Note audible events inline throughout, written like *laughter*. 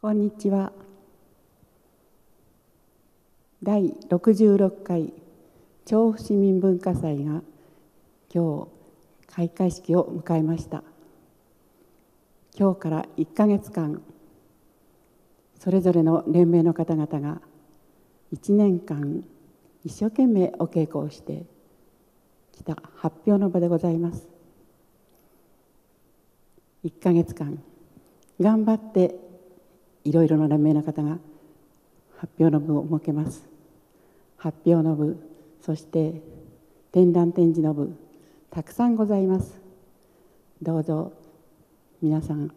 こんにちは。第66回調布市民文化祭が今日開会式を迎えました今日から1か月間それぞれの連盟の方々が1年間一生懸命お稽古をしてきた発表の場でございます1か月間頑張っていろいろな連盟の方が発表の部を設けます。発表の部そして展覧展示の部たくさんございます。どうぞ皆さん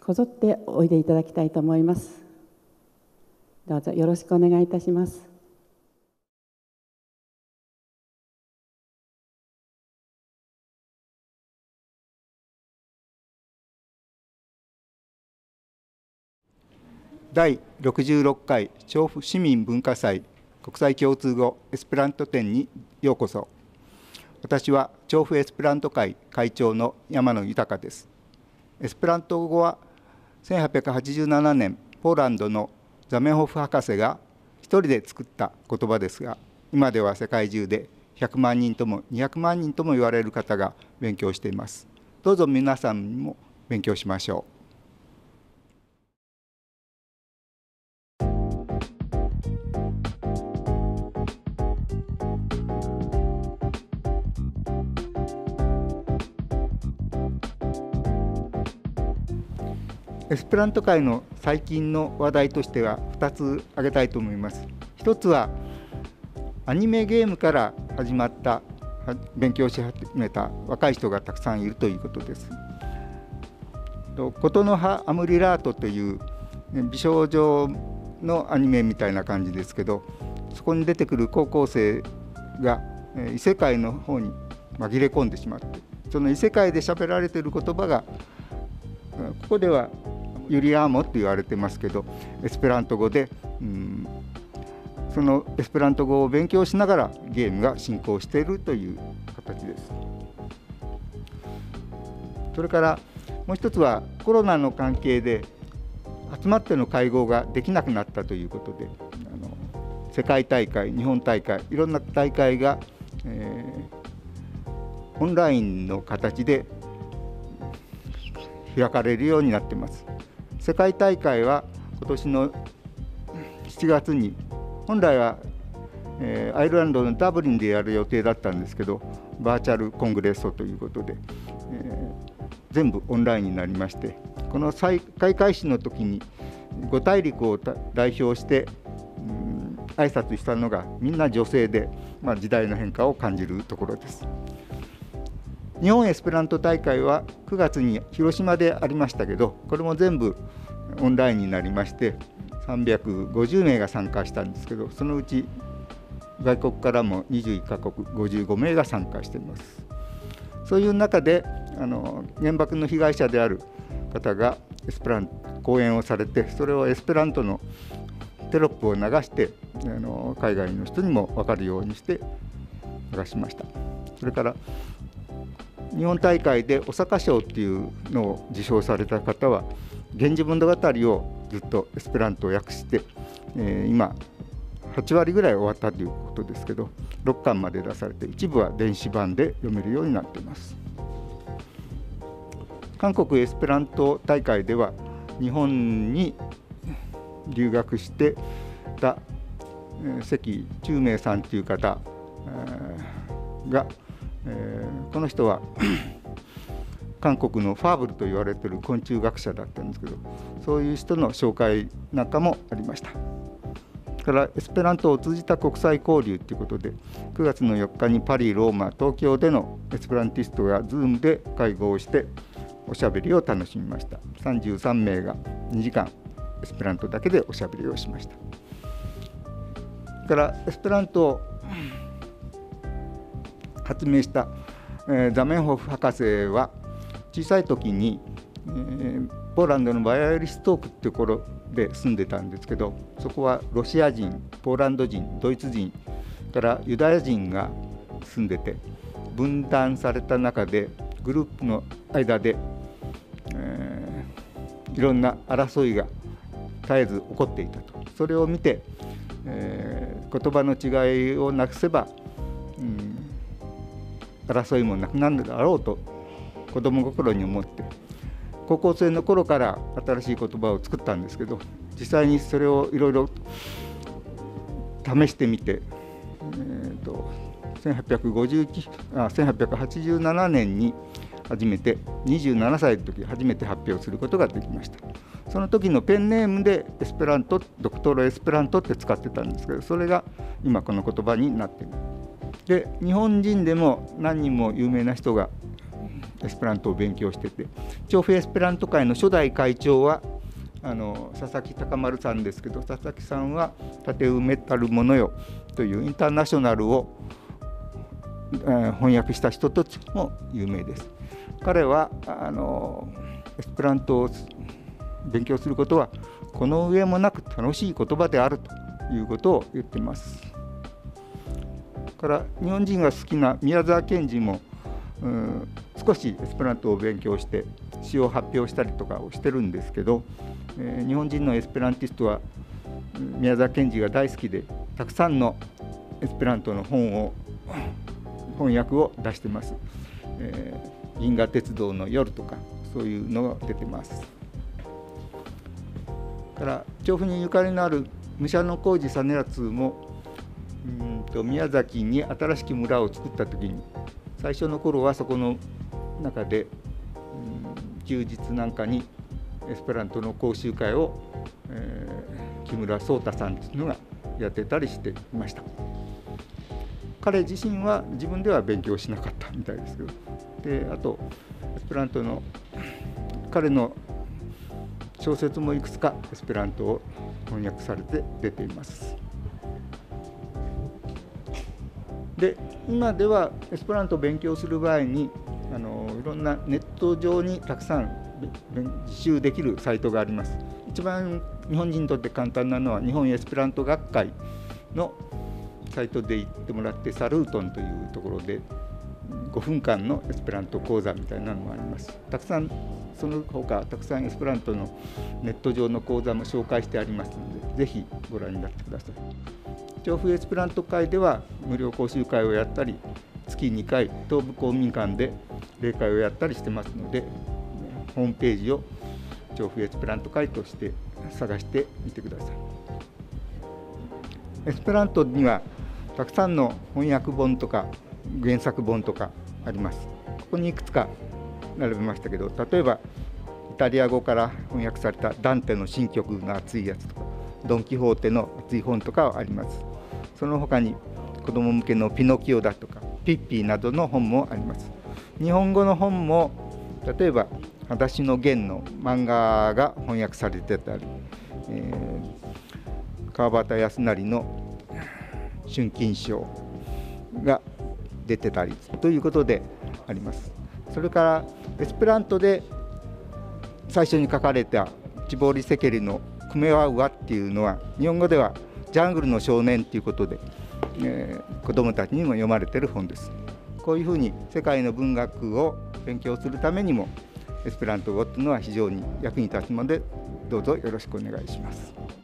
こぞっておいでいただきたいと思います。どうぞよろしくお願いいたします。第66回調布市民文化祭国際共通語エスペラント展にようこそ。私は調布エスペラント会会長の山野豊です。エスペラント語は1887年ポーランドのザメホフ博士が一人で作った言葉ですが今では世界中で100万人とも200万人とも言われる方が勉強しています。どうぞ皆さんも勉強しましょう。エスペラント界の最近の話題としては2つ挙げたいと思います。1つはアニメゲームから始まった勉強し始めた若い人がたくさんいるということです。琴の葉アムリラートという美少女のアニメみたいな感じですけどそこに出てくる高校生が異世界の方に紛れ込んでしまってその異世界で喋られている言葉がここではユリアーモって言われてますけどエスペラント語で、うん、そのエスペラント語を勉強しながらゲームが進行しているという形です。それからもう一つはコロナの関係で集まっての会合ができなくなったということであの世界大会日本大会いろんな大会が、えー、オンラインの形で開かれるようになってます。世界大会は今年の7月に本来は、えー、アイルランドのダブリンでやる予定だったんですけどバーチャルコングレッソということで、えー、全部オンラインになりましてこの再開開始の時に5大陸を代表してうん挨拶したのがみんな女性で、まあ、時代の変化を感じるところです。日本エスペラント大会は9月に広島でありましたけどこれも全部オンラインになりまして350名が参加したんですけどそのうち外国からも21カ国55名が参加しています。そういう中であの原爆の被害者である方がエスペラント講演をされてそれをエスペラントのテロップを流してあの海外の人にも分かるようにして流しました。それから日本大会で小坂賞っていうのを受賞された方は「源氏物語」をずっとエスペラントを訳して、えー、今8割ぐらい終わったということですけど6巻まで出されて一部は電子版で読めるようになっています。韓国エスペラント大会では日本に留学してた関中明さんという方がえー、えこの人は *clears throat* 韓国のファーブルと言われている昆虫学者だったんですけどそういう人の紹介なんかもありました。からエスペラントを通じた国際交流ということで9月の4日にパリローマ東京でのエスペランティストが Zoom で会合をしておしゃべりを楽しみました。33名が2時間エスペラントだけでおしゃべりをしました。からエスペラント発明した、えー、ザメンホフ博士は小さい時に、えー、ポーランドのバイアリストークっていうところで住んでたんですけどそこはロシア人ポーランド人ドイツ人からユダヤ人が住んでて分断された中でグループの間で、えー、いろんな争いが絶えず起こっていたと。それを見て、えー、言葉の違いをなくせば、争いもなくなるだろうと子供心に思って高校生の頃から新しい言葉を作ったんですけど実際にそれをいろいろ試してみて、えーと、1859あ1887年に初めて27歳の時初めて発表することができました。その時のペンネームでエスペラント Doktoro Esperanto って使ってたんですけどそれが今この言葉になっているで日本人でも何人も有名な人がエスペラントを勉強してて調布エスペラント会の初代会長はあの佐々木孝丸さんですけど佐々木さんは「起て飢えたる者よ」というインターナショナルを、えー、翻訳した人としても有名です。彼はあのエスペラントを勉強することはこの上もなく楽しい言葉であるということを言ってます。から日本人が好きな宮沢賢治もうん少しエスペラントを勉強して詩を発表したりとかをしてるんですけど、えー、日本人のエスペランティストは宮沢賢治が大好きでたくさんのエスペラントの本を *coughs* 翻訳を出してます。えー、銀河鉄道の夜とかそういうのが出てます。から調布にゆかりのある武者小路実篤もと宮崎に新しき村を作った時に最初の頃はそこの中で、うん、休日なんかにエスペラントの講習会を、えー、木村壮太さんというのがやってたりしていました彼自身は自分では勉強しなかったみたいですけどであとエスペラントの彼の小説もいくつかエスペラントを翻訳されて出ています。で今ではエスペラントを勉強する場合にあのいろんなネット上にたくさん自習できるサイトがあります。一番日本人にとって簡単なのは日本エスペラント学会のサイトで行ってもらってサルートンというところで5分間のエスペラント講座みたいなのもあります。たくさんその他たくさんエスペラントのネット上の講座も紹介してありますのでぜひご覧になってください。調布エスペラント会では無料講習会をやったり月2回東部公民館で例会をやったりしてますのでホームページを調布エスペラント会として探してみてください。エスペラントにはたくさんの翻訳本とか原作本とかあります。ここにいくつか並べましたけど例えばイタリア語から翻訳されたダンテの新曲の熱いやつとかドン・キホーテの熱い本とかありますその他に子ども向けのピノキオだとかピッピーなどの本もあります。日本語の本も例えば「裸足の弦」の漫画が翻訳されてたり、えー、川端康成の「春金賞」が出てたりということであります。それからエスペラントで最初に書かれたチボリセケリの「クメワウワ」っていうのは日本語では「ジャングルの少年」ということで、えー、子どもたちにも読まれてる本です。こういうふうに世界の文学を勉強するためにもエスペラント語っていうのは非常に役に立つのでどうぞよろしくお願いします。